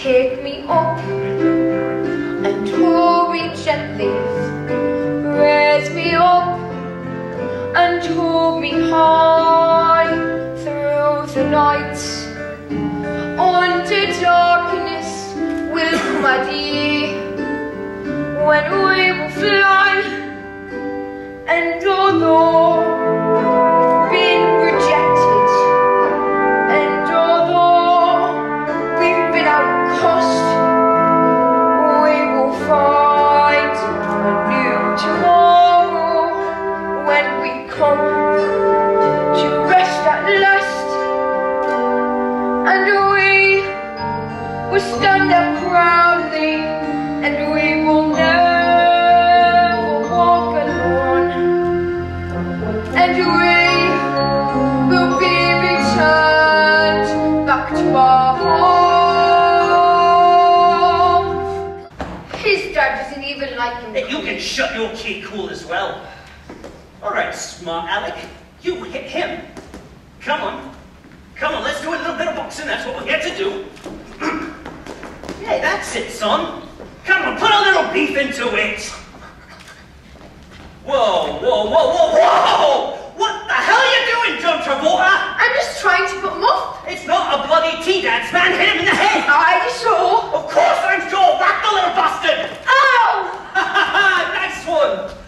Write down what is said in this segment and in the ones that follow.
Take me up and hold me gently. Raise me up and hold me high through the night. Under darkness will a day when we will fly. And although shut your key cool as well. All right, smart Alec. You hit him. Come on. Come on, let's do a little bit of boxing. That's what we're here to do. yeah, that's it, son. Come on, put a little beef into it. Whoa, whoa, whoa, whoa, whoa! What the hell are you doing, John Travolta? I'm just trying to put him off. It's not a bloody tea dance, man. Hit him in the head. Are you sure? Of course I'm sure. Whack the little bastard. Ow! nice one. Oi,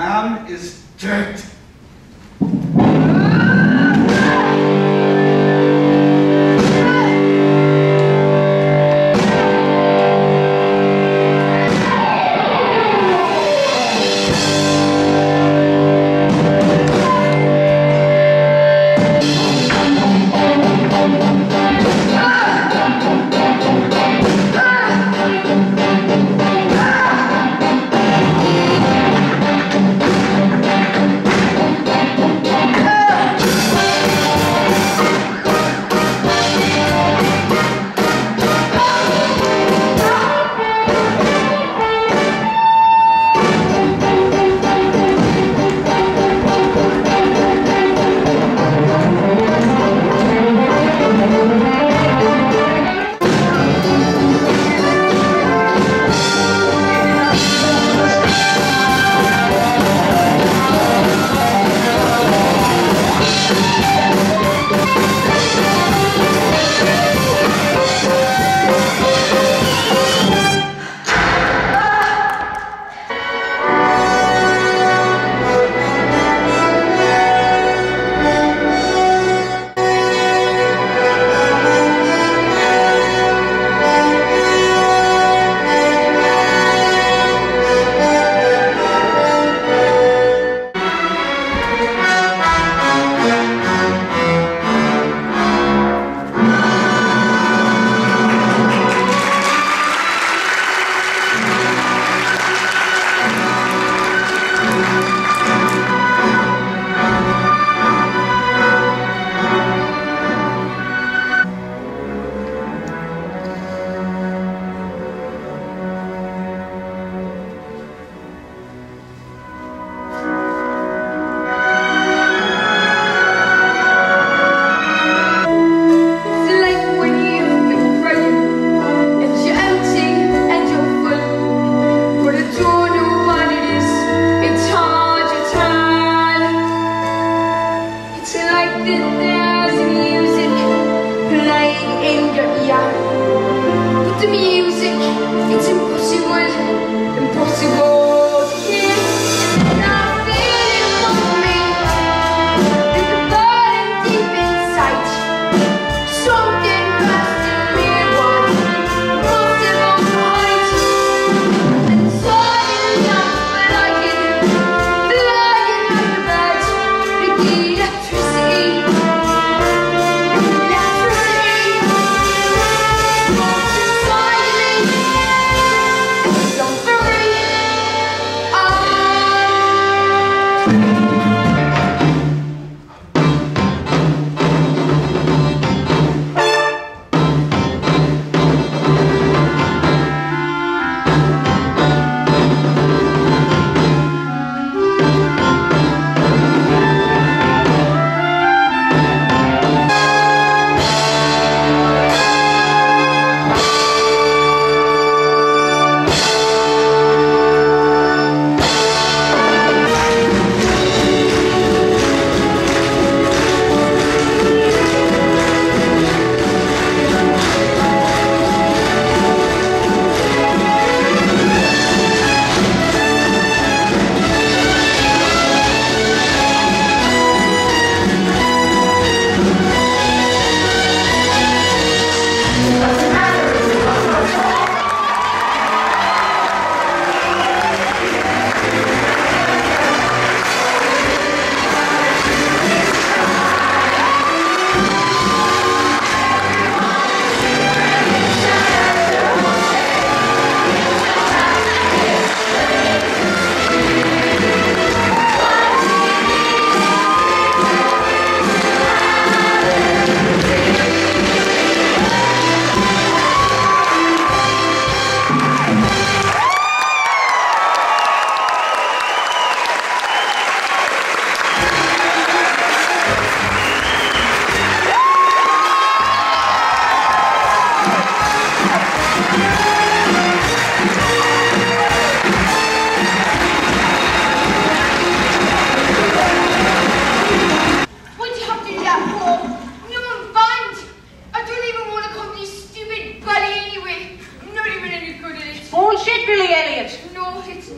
Mom is dead.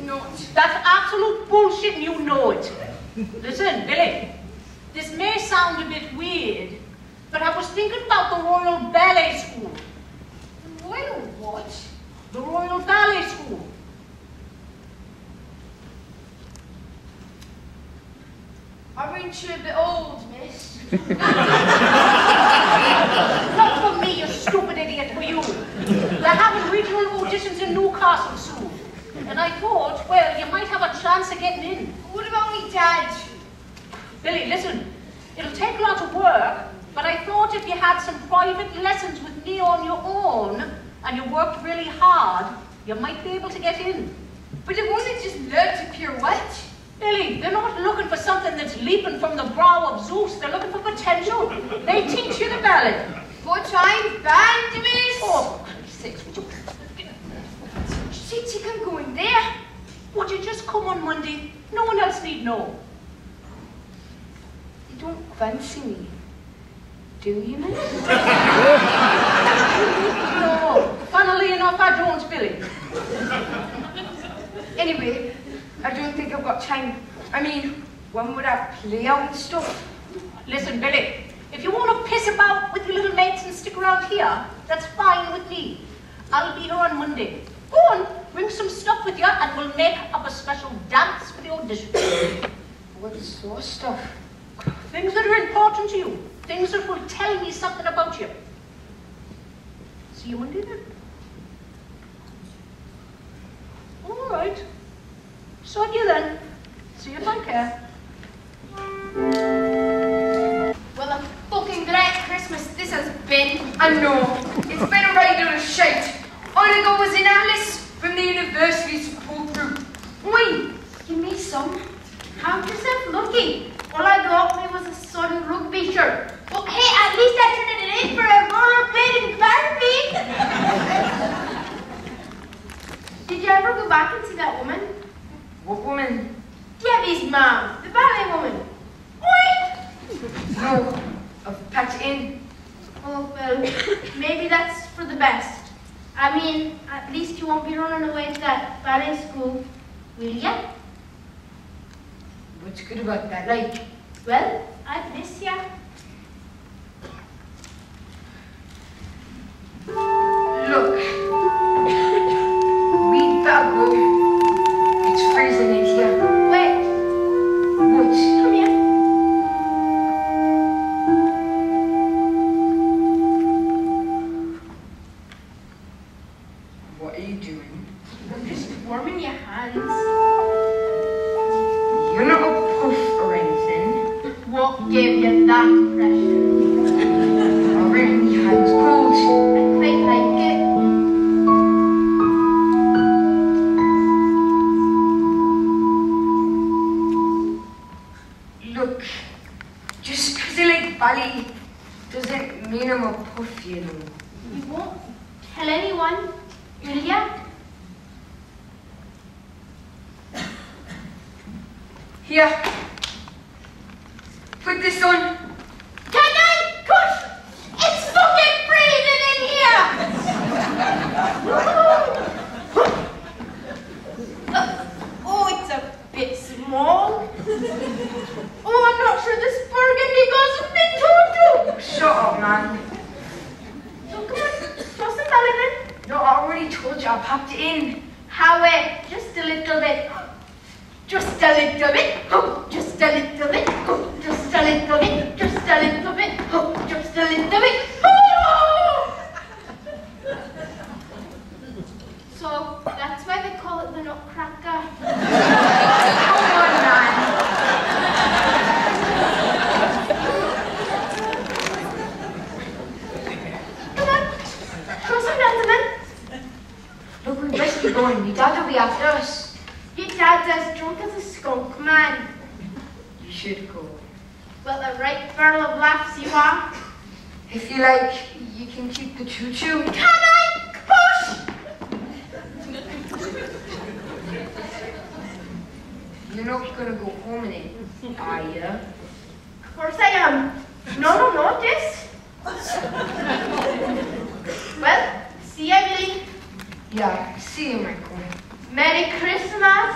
That's absolute bullshit and you know it. Listen, Billy, this may sound a bit weird, but I was thinking about the Royal Ballet School. The Royal what? The Royal Ballet School. Aren't you a bit old, miss? Not for me, you stupid idiot, for you. They're having regional auditions in Newcastle soon. And I thought, well, you might have a chance of getting in. What about me dad? Billy, listen, it'll take a lot of work, but I thought if you had some private lessons with me on your own, and you worked really hard, you might be able to get in. But it wasn't just learn to pirouette. Billy, they're not looking for something that's leaping from the brow of Zeus. They're looking for potential. They teach you the ballet. But I'm bad, miss. Oh, for Christ's sakes, would you... She think I'm going there. Would you just come on Monday? No one else need know. You don't fancy me, do you, miss? No, funnily enough, I don't, Billy. Anyway, I don't think I've got time. I mean, when would I play out and stuff? Listen, Billy, if you want to piss about with your little mates and stick around here, that's fine with me. I'll be here on Monday. Go on, bring some stuff with you and we'll make up a special dance for the audition. What sort of stuff? Things that are important to you. Things that will tell me something about you. See you Monday then. All right. Sod you then. See if I care. Well, a fucking great Christmas this has been. I know. It's been a regular shite. All I got was in Alice from the university support group. Wait, give me some. Count yourself lucky. All I got me was a sudden rugby shirt. But hey, at least I turned it in for a rollerblading Barbie. Did you ever go back and see that woman? What woman? Debbie's mom, the ballet woman. Wait! No, I've packed in. Oh, well, maybe that's for the best. I mean, at least you won't be running away to that ballet school, will ya? What's good about that? Like, well, I'd miss ya. Right barrel of laughs you are. If you like, you can keep the choo-choo. Can I push? You're not gonna go home in it, are you? Of course I am. No, no, not this. well, see you, Billy. Yeah, see you, Michael. Merry Christmas.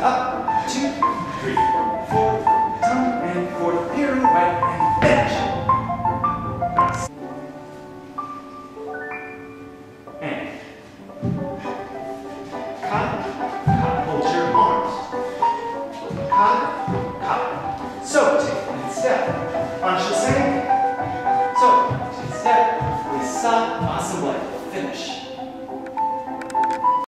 one 意